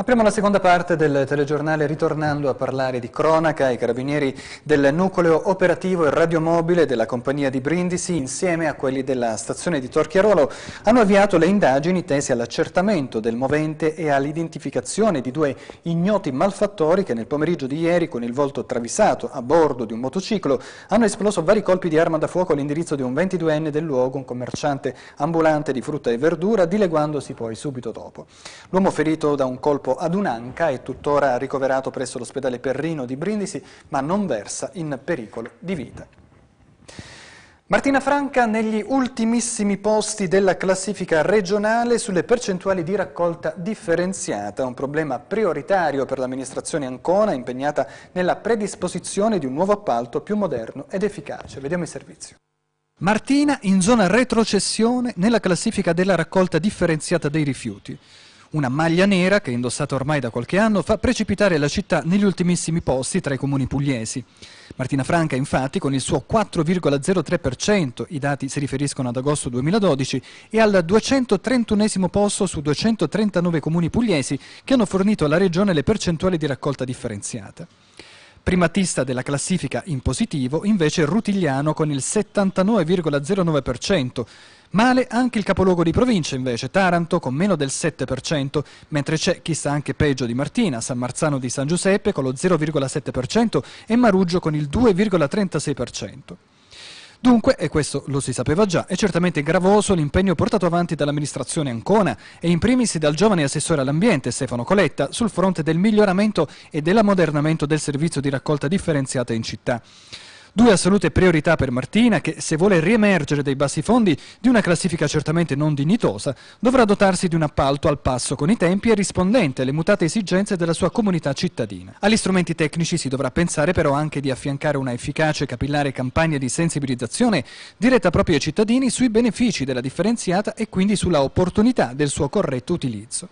Apriamo la seconda parte del telegiornale ritornando a parlare di cronaca. I carabinieri del nucleo operativo e radiomobile della compagnia di Brindisi insieme a quelli della stazione di Torchiarolo hanno avviato le indagini tese all'accertamento del movente e all'identificazione di due ignoti malfattori che nel pomeriggio di ieri con il volto travisato a bordo di un motociclo hanno esploso vari colpi di arma da fuoco all'indirizzo di un 22enne del luogo, un commerciante ambulante di frutta e verdura, dileguandosi poi subito dopo. L'uomo ferito da un colpo ad un'anca, è tuttora ricoverato presso l'ospedale Perrino di Brindisi, ma non versa in pericolo di vita. Martina Franca negli ultimissimi posti della classifica regionale sulle percentuali di raccolta differenziata, un problema prioritario per l'amministrazione Ancona impegnata nella predisposizione di un nuovo appalto più moderno ed efficace. Vediamo il servizio. Martina in zona retrocessione nella classifica della raccolta differenziata dei rifiuti. Una maglia nera che, indossata ormai da qualche anno, fa precipitare la città negli ultimissimi posti tra i comuni pugliesi. Martina Franca, infatti, con il suo 4,03%, i dati si riferiscono ad agosto 2012, è al 231 posto su 239 comuni pugliesi che hanno fornito alla Regione le percentuali di raccolta differenziata. Primatista della classifica in positivo invece Rutigliano con il 79,09%, Male anche il capoluogo di provincia invece, Taranto con meno del 7%, mentre c'è chi sta anche peggio di Martina, San Marzano di San Giuseppe con lo 0,7% e Maruggio con il 2,36%. Dunque, e questo lo si sapeva già, è certamente gravoso l'impegno portato avanti dall'amministrazione Ancona e in primis dal giovane assessore all'ambiente Stefano Coletta sul fronte del miglioramento e dell'ammodernamento del servizio di raccolta differenziata in città. Due assolute priorità per Martina che, se vuole riemergere dai bassi fondi di una classifica certamente non dignitosa, dovrà dotarsi di un appalto al passo con i tempi e rispondente alle mutate esigenze della sua comunità cittadina. Agli strumenti tecnici si dovrà pensare però anche di affiancare una efficace e capillare campagna di sensibilizzazione diretta proprio ai cittadini sui benefici della differenziata e quindi sulla opportunità del suo corretto utilizzo.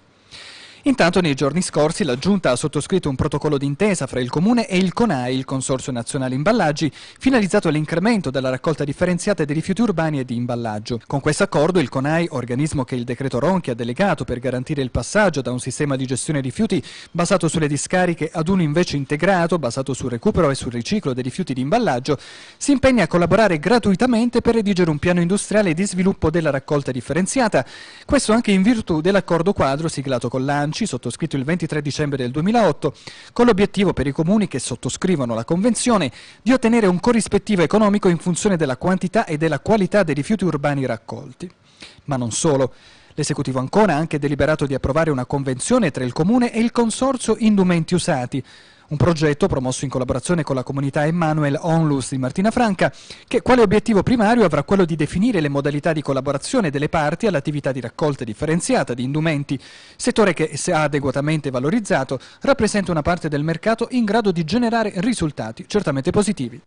Intanto nei giorni scorsi la Giunta ha sottoscritto un protocollo d'intesa fra il Comune e il CONAI, il Consorzio Nazionale Imballaggi, finalizzato all'incremento della raccolta differenziata dei rifiuti urbani e di imballaggio. Con questo accordo il CONAI, organismo che il decreto Ronchi ha delegato per garantire il passaggio da un sistema di gestione rifiuti basato sulle discariche ad uno invece integrato, basato sul recupero e sul riciclo dei rifiuti di imballaggio, si impegna a collaborare gratuitamente per redigere un piano industriale di sviluppo della raccolta differenziata, questo anche in virtù dell'accordo quadro siglato con l'ANCI Bilanci, sottoscritto il 23 dicembre del 2008, con l'obiettivo per i comuni che sottoscrivono la Convenzione di ottenere un corrispettivo economico in funzione della quantità e della qualità dei rifiuti urbani raccolti. Ma non solo. L'esecutivo Ancona ha anche deliberato di approvare una convenzione tra il Comune e il Consorzio Indumenti Usati, un progetto promosso in collaborazione con la comunità Emanuel Onlus di Martina Franca, che quale obiettivo primario avrà quello di definire le modalità di collaborazione delle parti all'attività di raccolta differenziata di indumenti, settore che, se adeguatamente valorizzato, rappresenta una parte del mercato in grado di generare risultati certamente positivi.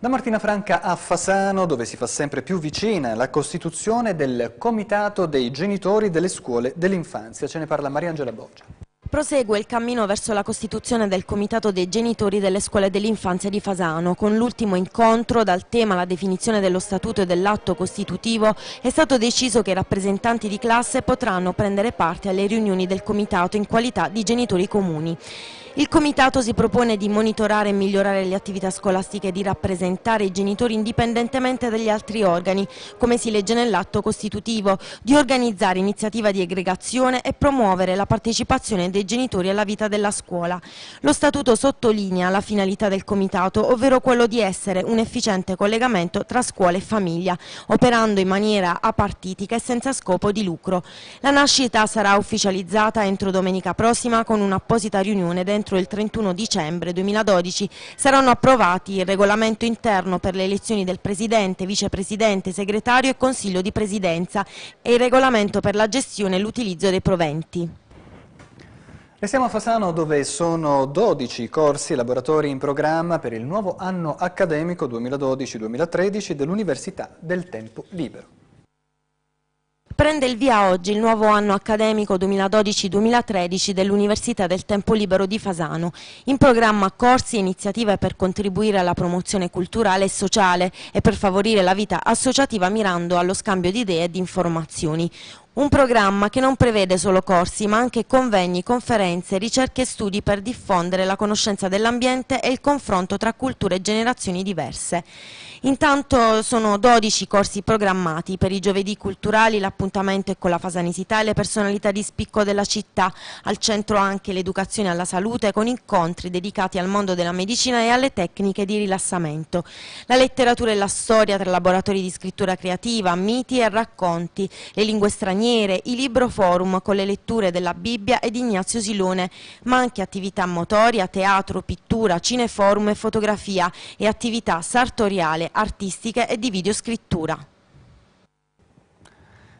Da Martina Franca a Fasano, dove si fa sempre più vicina la costituzione del Comitato dei Genitori delle Scuole dell'Infanzia. Ce ne parla Mariangela Boggia. Prosegue il cammino verso la costituzione del Comitato dei Genitori delle Scuole dell'Infanzia di Fasano. Con l'ultimo incontro, dal tema alla definizione dello statuto e dell'atto costitutivo, è stato deciso che i rappresentanti di classe potranno prendere parte alle riunioni del Comitato in qualità di genitori comuni. Il Comitato si propone di monitorare e migliorare le attività scolastiche e di rappresentare i genitori indipendentemente dagli altri organi, come si legge nell'atto costitutivo, di organizzare iniziativa di aggregazione e promuovere la partecipazione dei genitori alla vita della scuola. Lo Statuto sottolinea la finalità del Comitato, ovvero quello di essere un efficiente collegamento tra scuola e famiglia, operando in maniera apartitica e senza scopo di lucro. La nascita sarà ufficializzata entro domenica prossima con un'apposita riunione dentro entro il 31 dicembre 2012 saranno approvati il regolamento interno per le elezioni del Presidente, Vicepresidente, Segretario e Consiglio di Presidenza e il regolamento per la gestione e l'utilizzo dei proventi. Restiamo a Fasano dove sono 12 corsi e laboratori in programma per il nuovo anno accademico 2012-2013 dell'Università del Tempo Libero. Prende il via oggi il nuovo anno accademico 2012-2013 dell'Università del Tempo Libero di Fasano. In programma corsi e iniziative per contribuire alla promozione culturale e sociale e per favorire la vita associativa mirando allo scambio di idee e di informazioni. Un programma che non prevede solo corsi ma anche convegni, conferenze, ricerche e studi per diffondere la conoscenza dell'ambiente e il confronto tra culture e generazioni diverse. Intanto sono 12 corsi programmati per i giovedì culturali, l'appuntamento è con la fasanisità e le personalità di spicco della città, al centro anche l'educazione alla salute con incontri dedicati al mondo della medicina e alle tecniche di rilassamento. La letteratura e la storia tra laboratori di scrittura creativa, miti e racconti, le lingue straniere, i libro forum con le letture della Bibbia e di Ignazio Silone, ma anche attività motoria, teatro, pittura, cineforum e fotografia e attività sartoriale artistiche e di videoscrittura.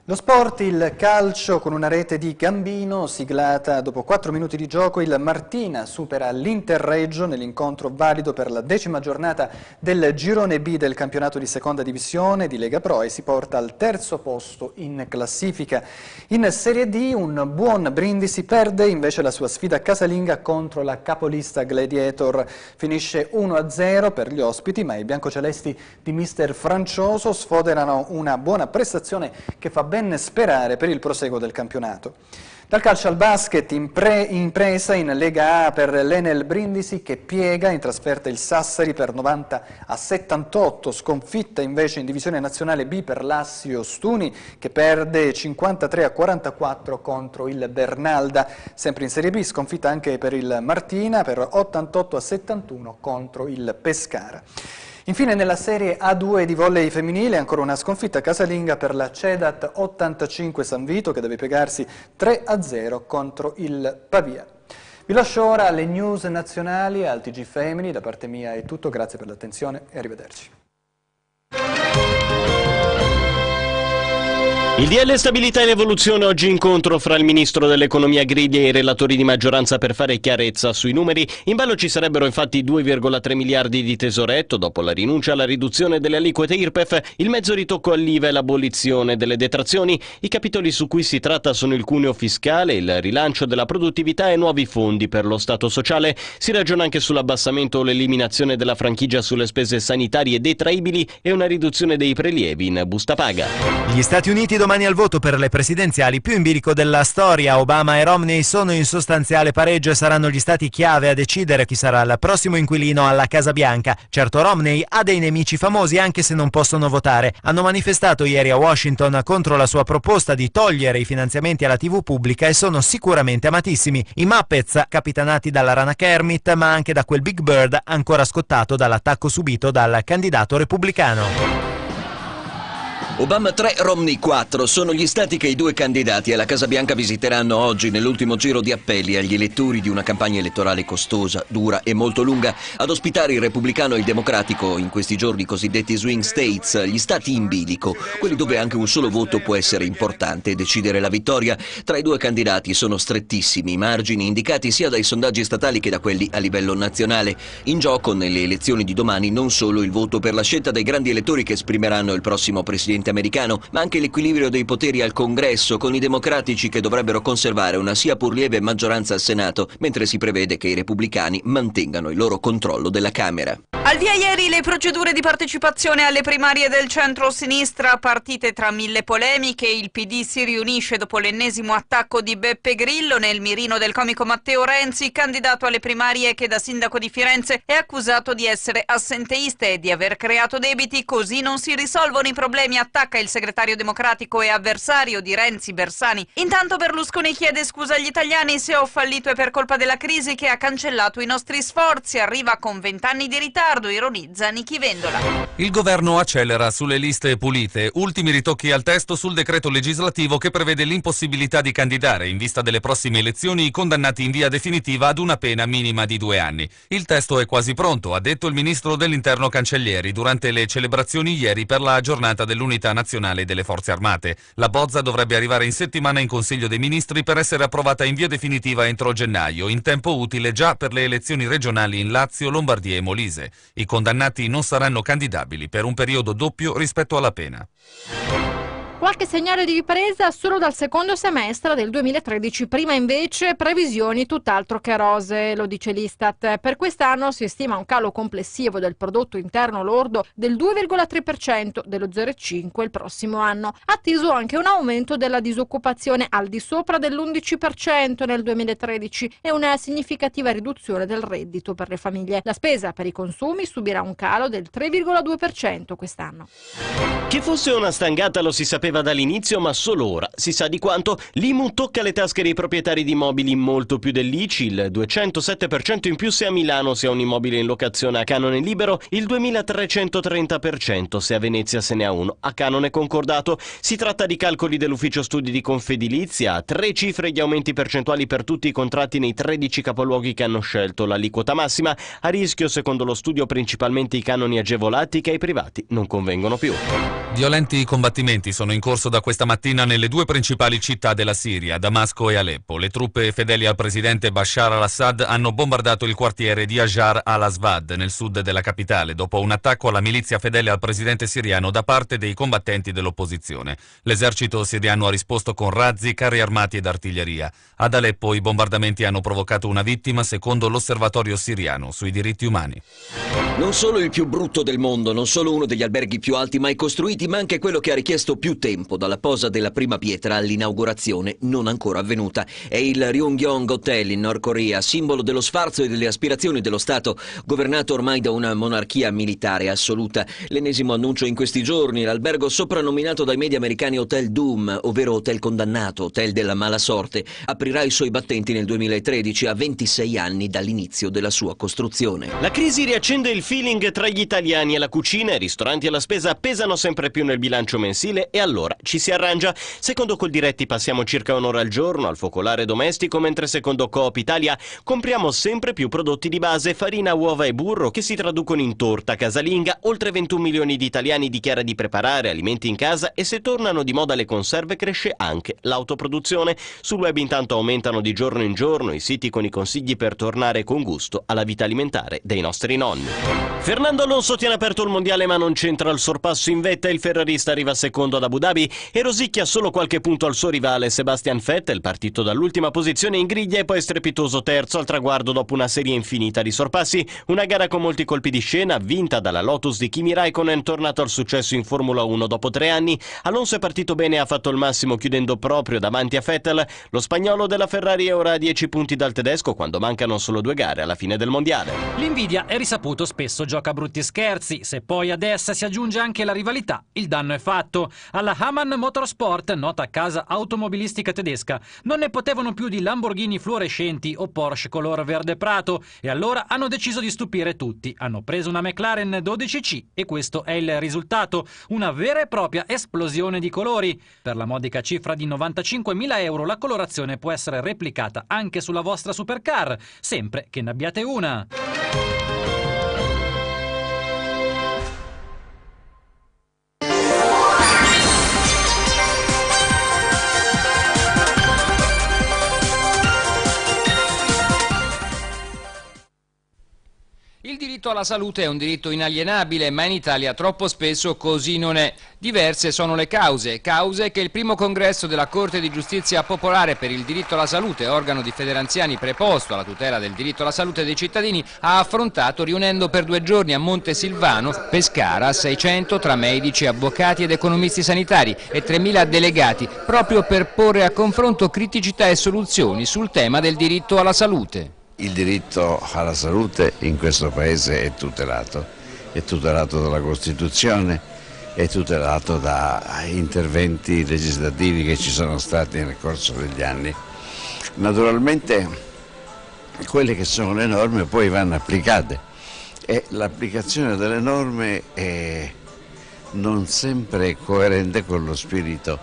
Lo sport, il calcio con una rete di Gambino siglata dopo 4 minuti di gioco, il Martina supera l'Interreggio nell'incontro valido per la decima giornata del girone B del campionato di seconda divisione di Lega Pro e si porta al terzo posto in classifica. In Serie D un buon Brindisi perde invece la sua sfida casalinga contro la capolista Gladiator. Finisce 1-0 per gli ospiti ma i biancocelesti di mister Francioso sfoderano una buona prestazione che fa bene ben sperare per il proseguo del campionato. Dal calcio al basket in, pre, in presa in Lega A per l'Enel Brindisi che piega in trasferta il Sassari per 90 a 78, sconfitta invece in divisione nazionale B per Lassio Stuni che perde 53 a 44 contro il Bernalda, sempre in Serie B sconfitta anche per il Martina per 88 a 71 contro il Pescara. Infine nella Serie A2 di volley femminile ancora una sconfitta casalinga per la Cedat 85 San Vito che deve piegarsi 3-0 contro il Pavia. Vi lascio ora alle news nazionali al TG Femini, da parte mia è tutto, grazie per l'attenzione e arrivederci. Il DL Stabilità in Evoluzione oggi incontro fra il Ministro dell'Economia Gridi e i relatori di maggioranza per fare chiarezza sui numeri. In ballo ci sarebbero infatti 2,3 miliardi di tesoretto dopo la rinuncia alla riduzione delle aliquote IRPEF, il mezzo ritocco all'IVA e l'abolizione delle detrazioni. I capitoli su cui si tratta sono il cuneo fiscale, il rilancio della produttività e nuovi fondi per lo Stato sociale. Si ragiona anche sull'abbassamento o l'eliminazione della franchigia sulle spese sanitarie detraibili e una riduzione dei prelievi in busta paga. Gli Stati Uniti domani al voto per le presidenziali più in bilico della storia. Obama e Romney sono in sostanziale pareggio e saranno gli stati chiave a decidere chi sarà il prossimo inquilino alla Casa Bianca. Certo Romney ha dei nemici famosi anche se non possono votare. Hanno manifestato ieri a Washington contro la sua proposta di togliere i finanziamenti alla TV pubblica e sono sicuramente amatissimi. I Muppets, capitanati dalla rana Kermit, ma anche da quel Big Bird ancora scottato dall'attacco subito dal candidato repubblicano. Obama 3, Romney 4 sono gli stati che i due candidati alla Casa Bianca visiteranno oggi nell'ultimo giro di appelli agli elettori di una campagna elettorale costosa, dura e molto lunga. Ad ospitare il repubblicano e il democratico in questi giorni cosiddetti swing states, gli stati in bilico, quelli dove anche un solo voto può essere importante e decidere la vittoria. Tra i due candidati sono strettissimi i margini indicati sia dai sondaggi statali che da quelli a livello nazionale. In gioco nelle elezioni di domani non solo il voto per la scelta dei grandi elettori che esprimeranno il prossimo presidente presidente americano, ma anche l'equilibrio dei poteri al congresso, con i democratici che dovrebbero conservare una sia pur lieve maggioranza al Senato, mentre si prevede che i repubblicani mantengano il loro controllo della Camera. Al via ieri le procedure di partecipazione alle primarie del centro-sinistra, partite tra mille polemiche, il PD si riunisce dopo l'ennesimo attacco di Beppe Grillo nel mirino del comico Matteo Renzi, candidato alle primarie che da sindaco di Firenze è accusato di essere assenteista e di aver creato debiti, così non si risolvono i problemi attacca il segretario democratico e avversario di Renzi Bersani. Intanto Berlusconi chiede scusa agli italiani se ho fallito è per colpa della crisi che ha cancellato i nostri sforzi, arriva con vent'anni di ritardo ironizza Nichi Vendola. Il governo accelera sulle liste pulite, ultimi ritocchi al testo sul decreto legislativo che prevede l'impossibilità di candidare in vista delle prossime elezioni i condannati in via definitiva ad una pena minima di due anni. Il testo è quasi pronto, ha detto il ministro dell'interno Cancellieri durante le celebrazioni ieri per la giornata dell'unità nazionale delle forze armate. La bozza dovrebbe arrivare in settimana in Consiglio dei Ministri per essere approvata in via definitiva entro gennaio, in tempo utile già per le elezioni regionali in Lazio, Lombardia e Molise. I condannati non saranno candidabili per un periodo doppio rispetto alla pena. Qualche segnale di ripresa solo dal secondo semestre del 2013, prima invece previsioni tutt'altro che rose, lo dice l'Istat. Per quest'anno si stima un calo complessivo del prodotto interno lordo del 2,3%, dello 0,5% il prossimo anno. Atteso anche un aumento della disoccupazione al di sopra dell'11% nel 2013 e una significativa riduzione del reddito per le famiglie. La spesa per i consumi subirà un calo del 3,2% quest'anno. Che fosse una stangata lo si sapeva sapeva dall'inizio, ma solo ora. Si sa di quanto l'IMU tocca le tasche dei proprietari di immobili molto più dell'ICI, il 207% in più se a Milano si ha un immobile in locazione a canone libero, il 2330% se a Venezia se ne ha uno a canone concordato. Si tratta di calcoli dell'ufficio studi di Confedilizia, tre cifre di aumenti percentuali per tutti i contratti nei 13 capoluoghi che hanno scelto l'aliquota massima, a rischio secondo lo studio principalmente i canoni agevolati che ai privati non convengono più. Violenti combattimenti sono in corso da questa mattina nelle due principali città della Siria, Damasco e Aleppo. Le truppe fedeli al presidente Bashar al-Assad hanno bombardato il quartiere di Ajar al-Aswad, nel sud della capitale, dopo un attacco alla milizia fedele al presidente siriano da parte dei combattenti dell'opposizione. L'esercito siriano ha risposto con razzi, carri armati ed artiglieria. Ad Aleppo i bombardamenti hanno provocato una vittima, secondo l'osservatorio siriano sui diritti umani. Non solo il più brutto del mondo, non solo uno degli alberghi più alti mai costruiti, ma anche quello che ha richiesto più tempo dalla posa della prima pietra all'inaugurazione non ancora avvenuta. È il Ryungyong Hotel in Nord Corea, simbolo dello sfarzo e delle aspirazioni dello Stato, governato ormai da una monarchia militare assoluta. L'ennesimo annuncio in questi giorni, l'albergo soprannominato dai media americani Hotel Doom, ovvero Hotel condannato, Hotel della mala sorte, aprirà i suoi battenti nel 2013 a 26 anni dall'inizio della sua costruzione. La crisi riaccende il feeling tra gli italiani e la cucina, i ristoranti e la spesa pesano sempre più nel bilancio mensile e allora ci si arrangia. Secondo Coldiretti passiamo circa un'ora al giorno al focolare domestico, mentre secondo Coop Italia compriamo sempre più prodotti di base, farina, uova e burro che si traducono in torta casalinga. Oltre 21 milioni di italiani dichiara di preparare alimenti in casa e se tornano di moda le conserve cresce anche l'autoproduzione. Sul web intanto aumentano di giorno in giorno i siti con i consigli per tornare con gusto alla vita alimentare dei nostri nonni. Fernando Alonso tiene aperto il mondiale ma non c'entra il sorpasso in vetta, il ferrarista arriva secondo ad Abu Dhabi e rosicchia solo qualche punto al suo rivale Sebastian Vettel, partito dall'ultima posizione in griglia e poi strepitoso terzo al traguardo dopo una serie infinita di sorpassi, una gara con molti colpi di scena, vinta dalla Lotus di Kimi Raikkonen, tornato al successo in Formula 1 dopo tre anni, Alonso è partito bene e ha fatto il massimo chiudendo proprio davanti a Vettel, lo spagnolo della Ferrari è ora a 10 punti dal tedesco quando mancano solo due gare alla fine del mondiale. L'invidia è risaputo spesso gioca brutti scherzi, se poi ad essa si aggiunge anche la rivalità, il danno è fatto. Alla Hamann Motorsport, nota casa automobilistica tedesca, non ne potevano più di Lamborghini fluorescenti o Porsche color verde prato e allora hanno deciso di stupire tutti. Hanno preso una McLaren 12C e questo è il risultato, una vera e propria esplosione di colori. Per la modica cifra di 95.000 euro la colorazione può essere replicata anche sulla vostra supercar, sempre che ne abbiate una. Diritto alla salute è un diritto inalienabile, ma in Italia troppo spesso così non è. Diverse sono le cause, cause che il primo congresso della Corte di Giustizia Popolare per il diritto alla salute, organo di federanziani preposto alla tutela del diritto alla salute dei cittadini, ha affrontato riunendo per due giorni a Monte Silvano, Pescara, 600 tra medici, avvocati ed economisti sanitari e 3.000 delegati, proprio per porre a confronto criticità e soluzioni sul tema del diritto alla salute. Il diritto alla salute in questo Paese è tutelato, è tutelato dalla Costituzione, è tutelato da interventi legislativi che ci sono stati nel corso degli anni. Naturalmente quelle che sono le norme poi vanno applicate e l'applicazione delle norme è non sempre coerente con lo spirito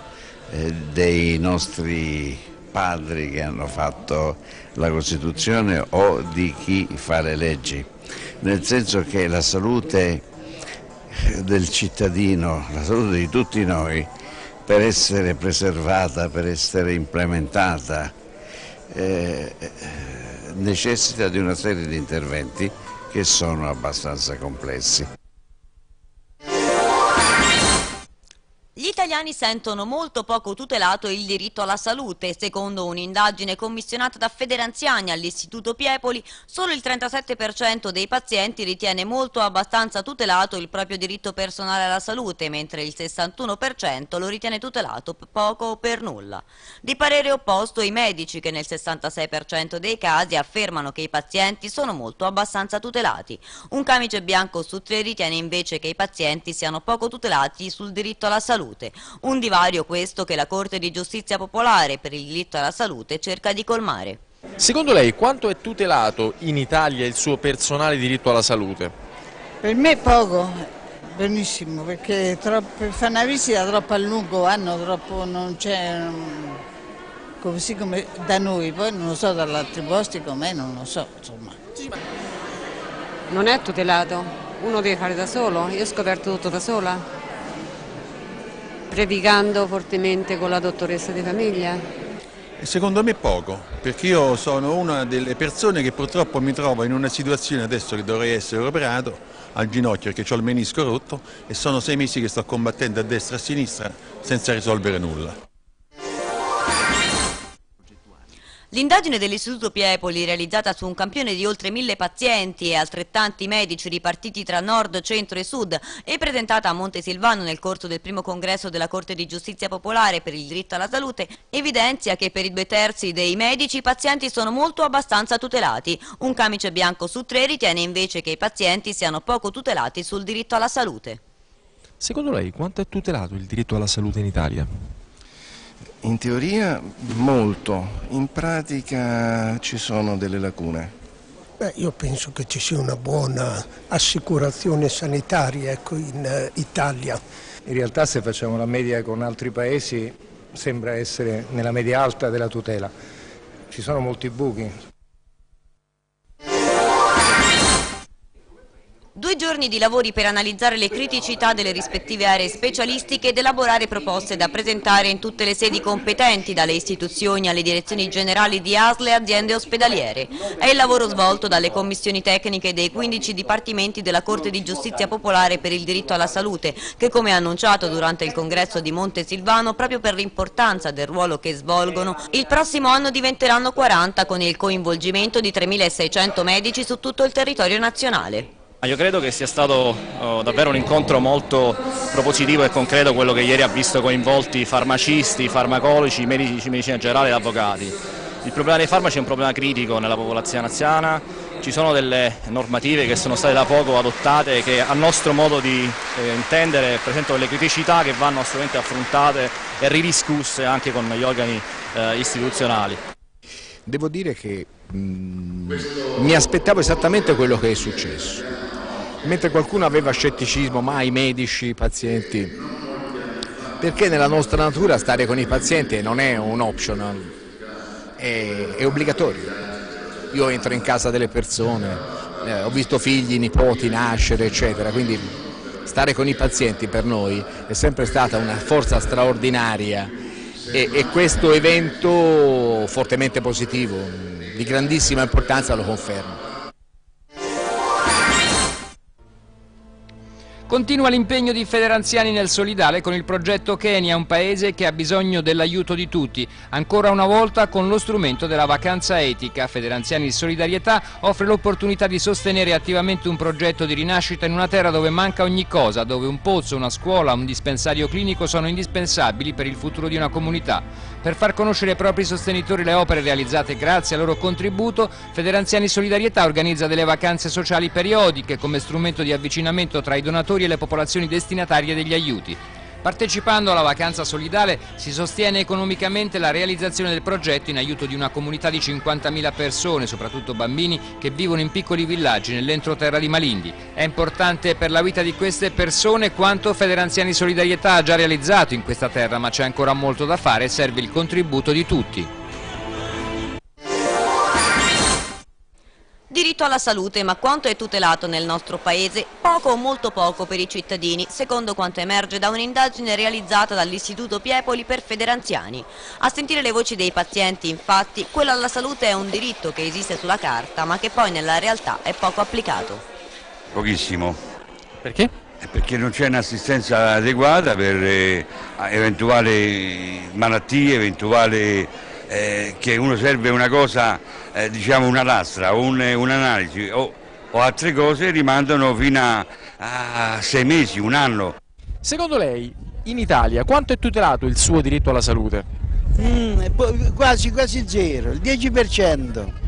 eh, dei nostri padri che hanno fatto la Costituzione o di chi fa le leggi, nel senso che la salute del cittadino, la salute di tutti noi, per essere preservata, per essere implementata, eh, necessita di una serie di interventi che sono abbastanza complessi. Italiani sentono molto poco tutelato il diritto alla salute. Secondo un'indagine commissionata da Federanziani all'Istituto Piepoli, solo il 37% dei pazienti ritiene molto abbastanza tutelato il proprio diritto personale alla salute, mentre il 61% lo ritiene tutelato poco o per nulla. Di parere opposto i medici che nel 66% dei casi affermano che i pazienti sono molto abbastanza tutelati. Un camice bianco su tre ritiene invece che i pazienti siano poco tutelati sul diritto alla salute. Un divario questo che la Corte di Giustizia Popolare per il diritto alla salute cerca di colmare. Secondo lei quanto è tutelato in Italia il suo personale diritto alla salute? Per me poco, benissimo, perché troppo, per fare una visita troppo a lungo vanno, troppo non c'è così come da noi, poi non lo so dagli altri posti com'è, non lo so, insomma. Non è tutelato, uno deve fare da solo, io ho scoperto tutto da sola, predicando fortemente con la dottoressa di famiglia. Secondo me poco, perché io sono una delle persone che purtroppo mi trovo in una situazione adesso che dovrei essere operato al ginocchio perché ho il menisco rotto e sono sei mesi che sto combattendo a destra e a sinistra senza risolvere nulla. L'indagine dell'Istituto Piepoli, realizzata su un campione di oltre mille pazienti e altrettanti medici ripartiti tra nord, centro e sud e presentata a Montesilvano nel corso del primo congresso della Corte di Giustizia Popolare per il diritto alla salute, evidenzia che per i due terzi dei medici i pazienti sono molto abbastanza tutelati. Un camice bianco su tre ritiene invece che i pazienti siano poco tutelati sul diritto alla salute. Secondo lei quanto è tutelato il diritto alla salute in Italia? In teoria molto, in pratica ci sono delle lacune. Beh, io penso che ci sia una buona assicurazione sanitaria ecco, in uh, Italia. In realtà se facciamo la media con altri paesi sembra essere nella media alta della tutela. Ci sono molti buchi. Giorni di lavori per analizzare le criticità delle rispettive aree specialistiche ed elaborare proposte da presentare in tutte le sedi competenti, dalle istituzioni alle direzioni generali di ASL e aziende ospedaliere. È il lavoro svolto dalle commissioni tecniche dei 15 dipartimenti della Corte di Giustizia Popolare per il diritto alla salute, che come annunciato durante il congresso di Montesilvano, proprio per l'importanza del ruolo che svolgono, il prossimo anno diventeranno 40 con il coinvolgimento di 3.600 medici su tutto il territorio nazionale. Io credo che sia stato oh, davvero un incontro molto propositivo e concreto quello che ieri ha visto coinvolti farmacisti, farmacologi, medici di medicina generale e avvocati. Il problema dei farmaci è un problema critico nella popolazione anziana, ci sono delle normative che sono state da poco adottate che a nostro modo di eh, intendere presentano delle criticità che vanno assolutamente affrontate e ridiscusse anche con gli organi eh, istituzionali. Devo dire che mh, mi aspettavo esattamente quello che è successo mentre qualcuno aveva scetticismo, ma i medici, i pazienti, perché nella nostra natura stare con i pazienti non è un optional, è, è obbligatorio. Io entro in casa delle persone, eh, ho visto figli, nipoti nascere, eccetera, quindi stare con i pazienti per noi è sempre stata una forza straordinaria e, e questo evento fortemente positivo, di grandissima importanza lo conferma. Continua l'impegno di Federanziani nel solidale con il progetto Kenya, un paese che ha bisogno dell'aiuto di tutti. Ancora una volta con lo strumento della vacanza etica. Federanziani Solidarietà offre l'opportunità di sostenere attivamente un progetto di rinascita in una terra dove manca ogni cosa, dove un pozzo, una scuola, un dispensario clinico sono indispensabili per il futuro di una comunità. Per far conoscere ai propri sostenitori le opere realizzate grazie al loro contributo, Federanziani Solidarietà organizza delle vacanze sociali periodiche come strumento di avvicinamento tra i donatori e le popolazioni destinatarie degli aiuti. Partecipando alla vacanza solidale si sostiene economicamente la realizzazione del progetto in aiuto di una comunità di 50.000 persone, soprattutto bambini, che vivono in piccoli villaggi nell'entroterra di Malindi. È importante per la vita di queste persone quanto Federanziani Solidarietà ha già realizzato in questa terra, ma c'è ancora molto da fare e serve il contributo di tutti. Diritto alla salute, ma quanto è tutelato nel nostro paese? Poco o molto poco per i cittadini, secondo quanto emerge da un'indagine realizzata dall'Istituto Piepoli per Federanziani. A sentire le voci dei pazienti, infatti, quello alla salute è un diritto che esiste sulla carta, ma che poi nella realtà è poco applicato. Pochissimo. Perché? perché non c'è un'assistenza adeguata per eh, eventuali malattie, eventuali eh, che uno serve una cosa, eh, diciamo una lastra o un, un'analisi o, o, altre cose rimandano fino a, a sei mesi, un anno. Secondo lei in Italia quanto è tutelato il suo diritto alla salute? Mm, quasi quasi zero, il 10%.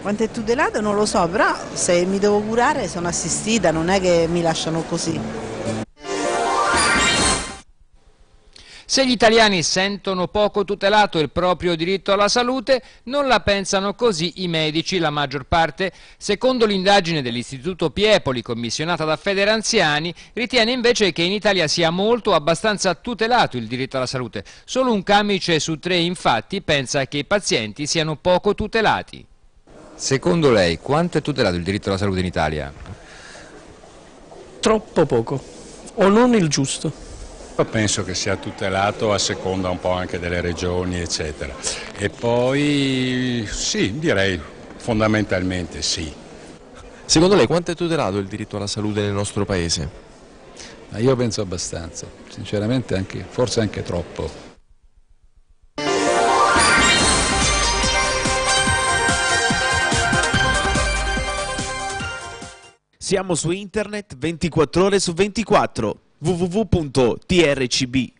Quanto è tutelato non lo so, però se mi devo curare sono assistita, non è che mi lasciano così. Se gli italiani sentono poco tutelato il proprio diritto alla salute, non la pensano così i medici, la maggior parte. Secondo l'indagine dell'Istituto Piepoli, commissionata da Federanziani, ritiene invece che in Italia sia molto o abbastanza tutelato il diritto alla salute. Solo un camice su tre, infatti, pensa che i pazienti siano poco tutelati. Secondo lei, quanto è tutelato il diritto alla salute in Italia? Troppo poco, o non il giusto. Penso che sia tutelato a seconda un po' anche delle regioni, eccetera. E poi sì, direi fondamentalmente sì. Secondo lei quanto è tutelato il diritto alla salute nel nostro Paese? Ma io penso abbastanza, sinceramente anche, forse anche troppo. Siamo su internet 24 ore su 24 www.trcb.it.